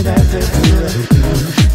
it as it.